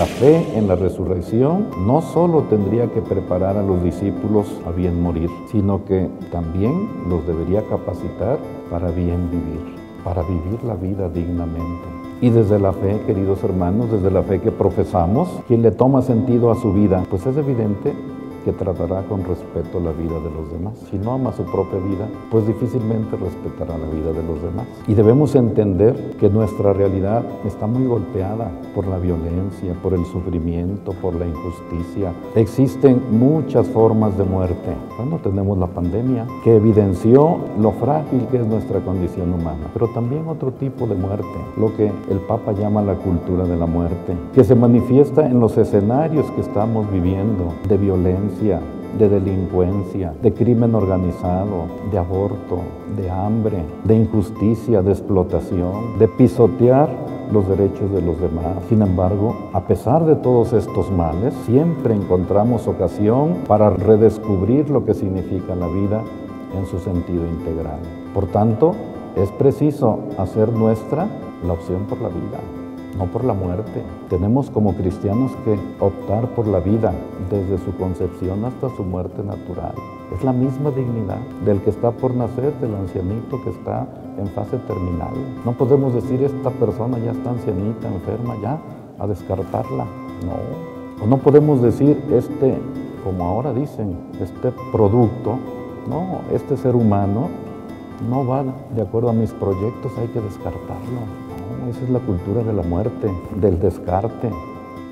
La fe en la resurrección no solo tendría que preparar a los discípulos a bien morir, sino que también los debería capacitar para bien vivir, para vivir la vida dignamente. Y desde la fe, queridos hermanos, desde la fe que profesamos, quien le toma sentido a su vida, pues es evidente que tratará con respeto la vida de los demás. Si no ama su propia vida, pues difícilmente respetará la vida de los demás. Y debemos entender que nuestra realidad está muy golpeada por la violencia, por el sufrimiento, por la injusticia. Existen muchas formas de muerte. Bueno, tenemos la pandemia que evidenció lo frágil que es nuestra condición humana, pero también otro tipo de muerte, lo que el Papa llama la cultura de la muerte, que se manifiesta en los escenarios que estamos viviendo de violencia de delincuencia, de crimen organizado, de aborto, de hambre, de injusticia, de explotación, de pisotear los derechos de los demás. Sin embargo, a pesar de todos estos males, siempre encontramos ocasión para redescubrir lo que significa la vida en su sentido integral. Por tanto, es preciso hacer nuestra la opción por la vida no por la muerte. Tenemos como cristianos que optar por la vida desde su concepción hasta su muerte natural. Es la misma dignidad del que está por nacer, del ancianito que está en fase terminal. No podemos decir esta persona ya está ancianita, enferma, ya, a descartarla. No. O no podemos decir este, como ahora dicen, este producto, no, este ser humano no va de acuerdo a mis proyectos, hay que descartarlo. Esa es la cultura de la muerte, del descarte.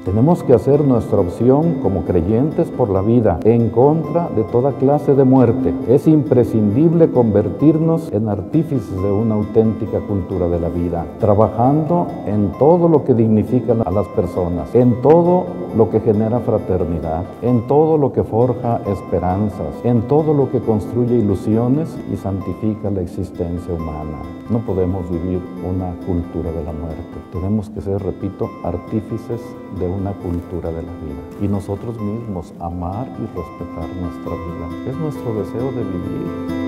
Tenemos que hacer nuestra opción como creyentes por la vida en contra de toda clase de muerte. Es imprescindible convertirnos en artífices de una auténtica cultura de la vida, trabajando en todo lo que dignifica a las personas, en todo lo que genera fraternidad, en todo lo que forja esperanzas, en todo lo que construye ilusiones y santifica la existencia humana. No podemos vivir una cultura de la muerte. Tenemos que ser, repito, artífices de una cultura de la vida. Y nosotros mismos amar y respetar nuestra vida. Es nuestro deseo de vivir.